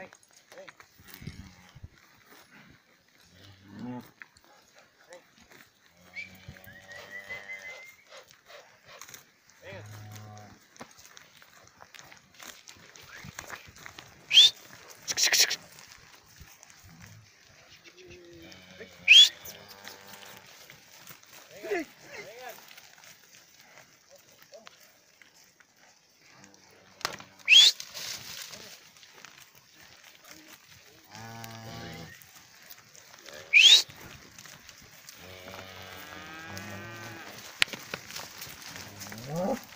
Thanks. Thanks. Huh?